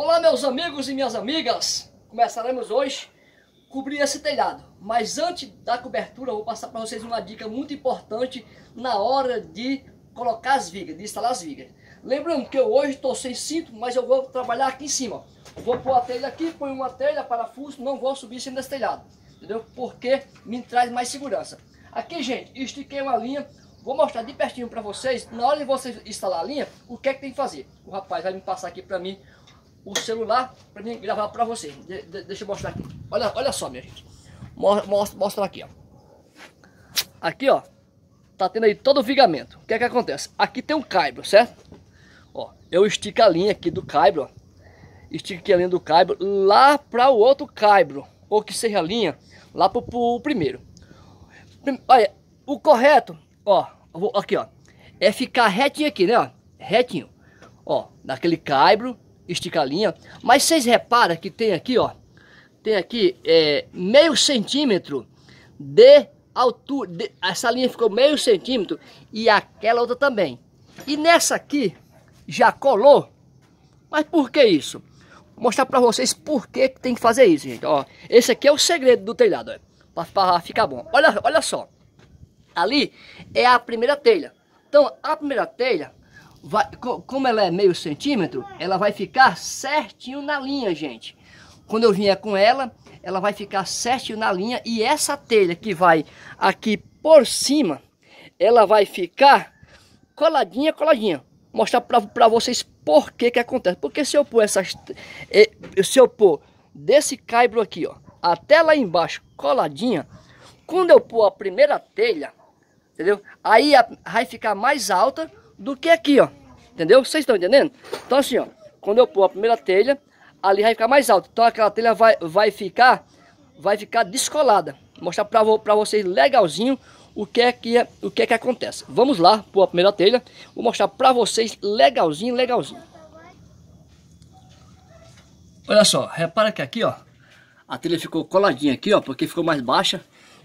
Olá meus amigos e minhas amigas, começaremos hoje cobrir esse telhado, mas antes da cobertura vou passar para vocês uma dica muito importante na hora de colocar as vigas, de instalar as vigas. Lembrando que eu hoje estou sem cinto, mas eu vou trabalhar aqui em cima. Vou pôr a telha aqui, põe uma telha, parafuso, não vou subir em cima desse telhado, entendeu? Porque me traz mais segurança. Aqui gente, estiquei uma linha, vou mostrar de pertinho para vocês, na hora de vocês instalar a linha, o que é que tem que fazer. O rapaz vai me passar aqui para mim o celular para mim gravar para vocês. De, de, deixa eu mostrar aqui. Olha, olha só, minha gente. Mostra, mostra aqui, ó. Aqui, ó. Tá tendo aí todo o vigamento. O que é que acontece? Aqui tem um caibro, certo? Ó, eu estico a linha aqui do caibro, ó. Estico aqui a linha do caibro lá para o outro caibro. Ou que seja a linha lá pro, pro primeiro. Olha, o correto, ó, aqui, ó. É ficar retinho aqui, né, ó. Retinho. Ó, naquele caibro estica a linha. Mas vocês reparam que tem aqui, ó. Tem aqui é, meio centímetro de altura. De, essa linha ficou meio centímetro e aquela outra também. E nessa aqui já colou. Mas por que isso? Vou mostrar para vocês por que tem que fazer isso, gente. Ó, esse aqui é o segredo do telhado, para ficar bom. Olha, olha só. Ali é a primeira telha. Então, a primeira telha vai, como ela é meio centímetro, ela vai ficar certinho na linha, gente. Quando eu vier com ela, ela vai ficar certinho na linha e essa telha que vai aqui por cima, ela vai ficar coladinha, coladinha. Mostrar para vocês por que que acontece. Porque se eu pôr essas, eh, se eu pôr desse caibro aqui, ó, até lá embaixo coladinha, quando eu pôr a primeira telha, entendeu? Aí a, vai ficar mais alta do que aqui, ó. Entendeu? Vocês estão entendendo? Então assim, ó, quando eu pôr a primeira telha, ali vai ficar mais alto. Então aquela telha vai, vai ficar vai ficar descolada. Vou mostrar para pra vocês legalzinho o que é que é, o que é que acontece. Vamos lá pôr a primeira telha. Vou mostrar para vocês legalzinho, legalzinho. Olha só, repara que aqui, ó, a telha ficou coladinha aqui, ó, porque ficou mais baixa.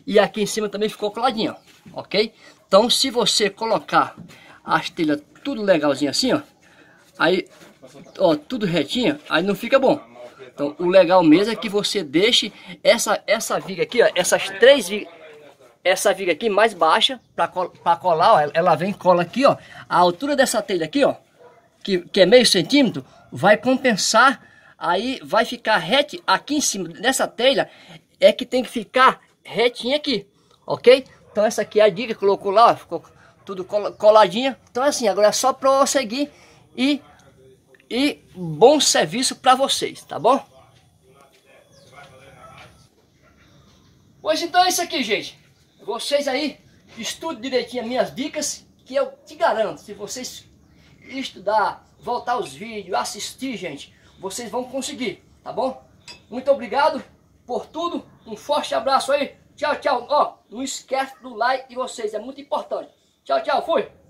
E aqui em cima também ficou coladinha, ó, ok? Então, se você colocar as telhas tudo legalzinho assim, ó. Aí, ó, tudo retinho, aí não fica bom. Então, o legal mesmo é que você deixe essa, essa viga aqui, ó, essas três vigas, essa viga aqui mais baixa, para pra colar, ó, ela vem cola aqui, ó. A altura dessa telha aqui, ó, que, que é meio centímetro, vai compensar, aí vai ficar reto aqui em cima dessa telha, é que tem que ficar retinho aqui, ok? Então essa aqui é a dica, colocou lá, ó, ficou tudo coladinha. Então assim, agora é só prosseguir e, e bom serviço para vocês, tá bom? Pois então é isso aqui, gente. Vocês aí, estudem direitinho as minhas dicas, que eu te garanto, se vocês estudar, voltar os vídeos, assistir, gente, vocês vão conseguir, tá bom? Muito obrigado por tudo, um forte abraço aí, tchau, tchau. Ó, não esquece do like de vocês, é muito importante. Tchau, tchau, fui!